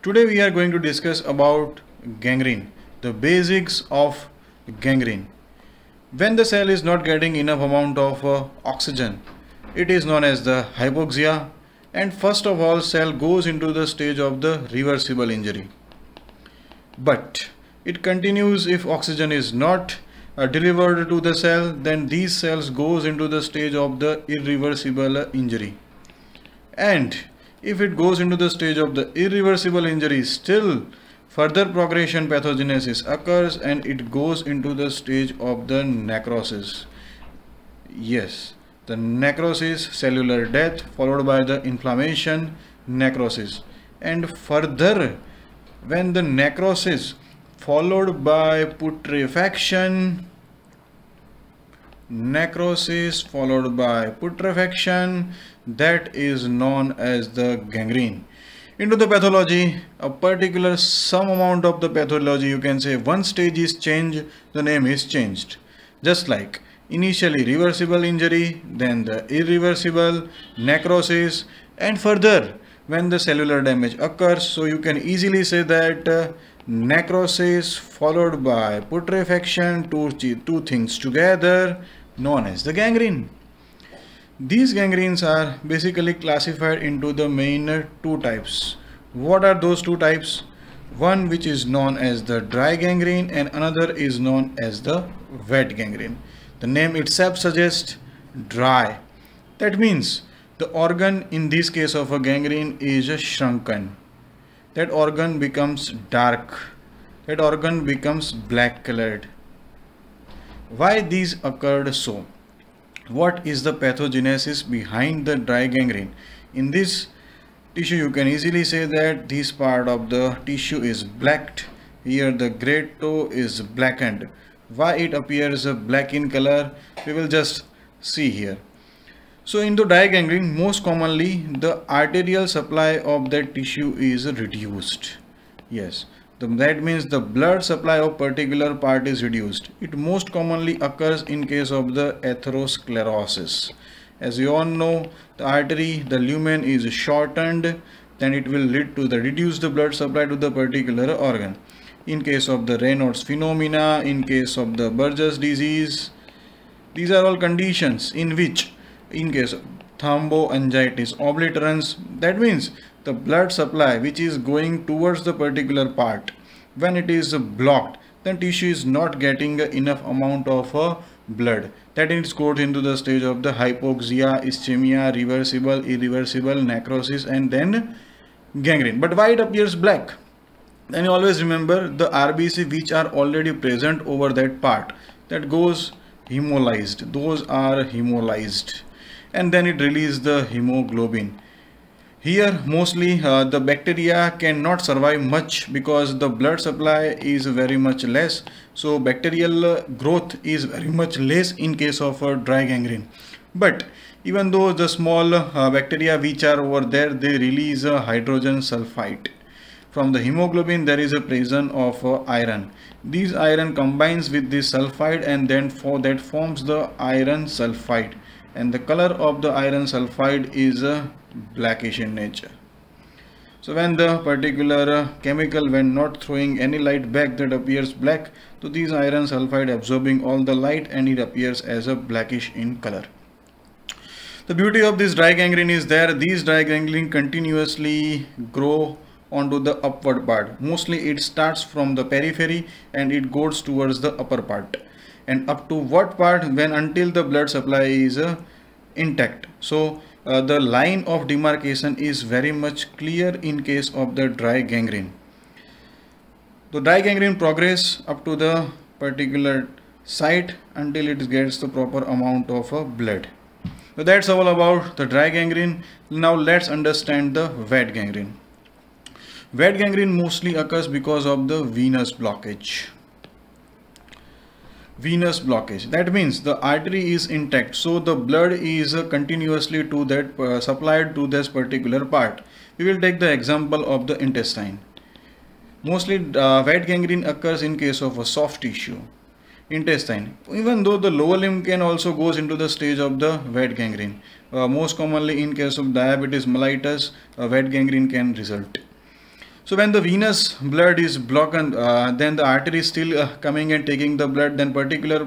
Today we are going to discuss about gangrene, the basics of gangrene. When the cell is not getting enough amount of uh, oxygen, it is known as the hypoxia and first of all cell goes into the stage of the reversible injury. But it continues if oxygen is not uh, delivered to the cell then these cells goes into the stage of the irreversible injury and if it goes into the stage of the irreversible injury still further progression pathogenesis occurs and it goes into the stage of the necrosis. Yes the necrosis cellular death followed by the inflammation necrosis. And further when the necrosis followed by putrefaction necrosis followed by putrefaction that is known as the gangrene. Into the pathology a particular some amount of the pathology you can say one stage is changed the name is changed. Just like initially reversible injury then the irreversible necrosis and further when the cellular damage occurs. So you can easily say that uh, necrosis followed by putrefaction two, two things together known as the gangrene. These gangrenes are basically classified into the main two types. What are those two types? One which is known as the dry gangrene and another is known as the wet gangrene. The name itself suggests dry. That means the organ in this case of a gangrene is shrunken. That organ becomes dark. That organ becomes black colored. Why these occurred so? What is the pathogenesis behind the dry gangrene? In this tissue you can easily say that this part of the tissue is blacked. Here the great toe is blackened. Why it appears a black in color? We will just see here so in the dry gangrene, most commonly the arterial supply of that tissue is reduced. Yes, the, that means the blood supply of particular part is reduced. It most commonly occurs in case of the atherosclerosis. As you all know, the artery, the lumen is shortened, then it will lead to the reduced blood supply to the particular organ. In case of the Raynaud's phenomena, in case of the Buerger's disease, these are all conditions in which in case of thromboangiitis obliterans that means the blood supply which is going towards the particular part when it is blocked then tissue is not getting enough amount of uh, blood. That it goes into the stage of the hypoxia ischemia reversible irreversible necrosis and then gangrene. But why it appears black? Then you always remember the rbc which are already present over that part. That goes hemolyzed. Those are hemolyzed and then it releases the hemoglobin. Here mostly uh, the bacteria cannot survive much because the blood supply is very much less. So bacterial growth is very much less in case of a dry gangrene. But even though the small uh, bacteria which are over there they release a hydrogen sulfide. From the hemoglobin there is a presence of uh, iron. This iron combines with this sulfide and then for that forms the iron sulfide and the color of the iron sulfide is blackish in nature. So when the particular uh, chemical when not throwing any light back that appears black so these iron sulfide absorbing all the light and it appears as a blackish in color. The beauty of this dry gangrene is there these dry gangrene continuously grow onto the upward part. Mostly it starts from the periphery and it goes towards the upper part and up to what part when until the blood supply is uh, intact. So uh, the line of demarcation is very much clear in case of the dry gangrene. The dry gangrene progress up to the particular site until it gets the proper amount of uh, blood. So that's all about the dry gangrene. Now let's understand the wet gangrene. Wet gangrene mostly occurs because of the venous blockage venous blockage. That means the artery is intact so the blood is uh, continuously to that uh, supplied to this particular part. We will take the example of the intestine. Mostly uh, wet gangrene occurs in case of a soft tissue intestine. Even though the lower limb can also goes into the stage of the wet gangrene. Uh, most commonly in case of diabetes mellitus wet gangrene can result so when the venous blood is blocked uh, then the artery is still uh, coming and taking the blood then particular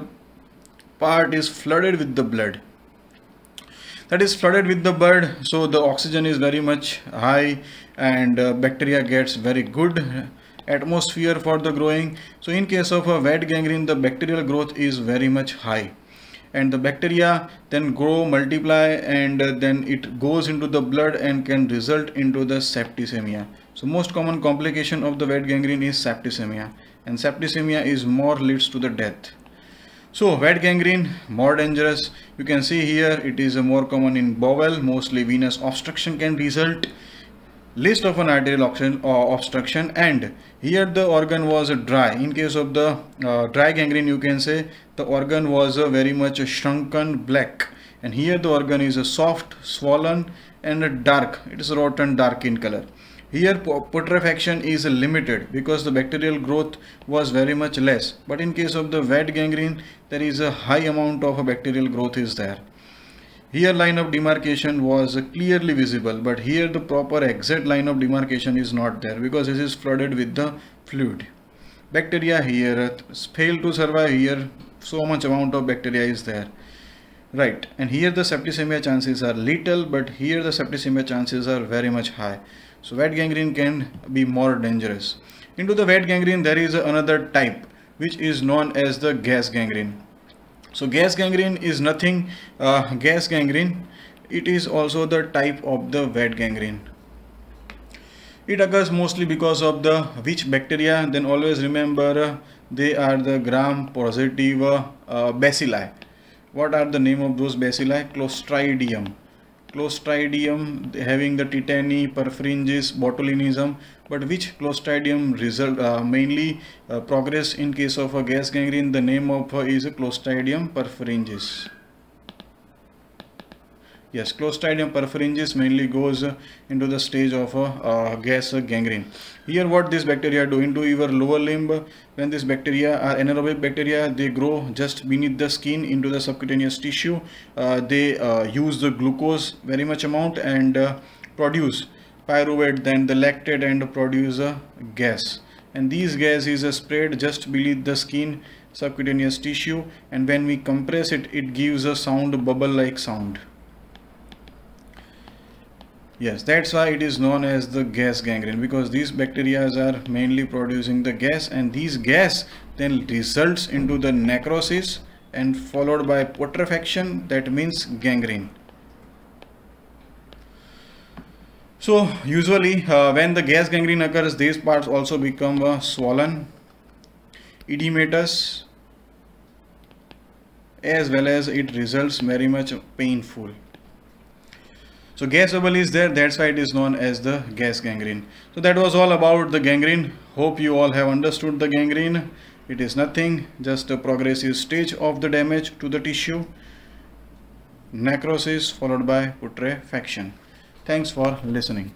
part is flooded with the blood. That is flooded with the blood so the oxygen is very much high and uh, bacteria gets very good atmosphere for the growing. So in case of a wet gangrene the bacterial growth is very much high. And the bacteria then grow multiply and uh, then it goes into the blood and can result into the septicemia so most common complication of the wet gangrene is septicemia and septicemia is more leads to the death. So wet gangrene more dangerous. You can see here it is more common in bowel. Mostly venous obstruction can result. List of an arterial uh, obstruction and here the organ was dry. In case of the uh, dry gangrene you can say the organ was uh, very much shrunken black and here the organ is a soft swollen and dark. It is rotten dark in color here putrefaction is limited because the bacterial growth was very much less but in case of the wet gangrene there is a high amount of bacterial growth is there here line of demarcation was clearly visible but here the proper exact line of demarcation is not there because this is flooded with the fluid. Bacteria here uh, fail to survive here so much amount of bacteria is there. Right and here the septicemia chances are little but here the septicemia chances are very much high. So wet gangrene can be more dangerous. Into the wet gangrene there is another type which is known as the gas gangrene. So gas gangrene is nothing uh, gas gangrene it is also the type of the wet gangrene. It occurs mostly because of the which bacteria then always remember uh, they are the gram positive uh, bacilli. What are the name of those bacilli? Clostridium clostridium having the tetani perfringens botulinism but which clostridium result uh, mainly uh, progress in case of a gas gangrene the name of uh, is clostridium perfringens Yes, Clostridium perfringens mainly goes into the stage of a uh, gas gangrene. Here what this bacteria do into your lower limb, when this bacteria are anaerobic bacteria, they grow just beneath the skin into the subcutaneous tissue. Uh, they uh, use the glucose very much amount and uh, produce pyruvate then the lactate and produce a gas. And these gas is spread just beneath the skin subcutaneous tissue and when we compress it, it gives a sound bubble like sound. Yes, that's why it is known as the gas gangrene because these bacteria are mainly producing the gas and these gas then results into the necrosis and followed by putrefaction that means gangrene. So usually uh, when the gas gangrene occurs these parts also become uh, swollen, edematous as well as it results very much painful. So gas bubble is there, that's why it is known as the gas gangrene. So that was all about the gangrene. Hope you all have understood the gangrene. It is nothing, just a progressive stage of the damage to the tissue. Necrosis followed by putrefaction. Thanks for listening.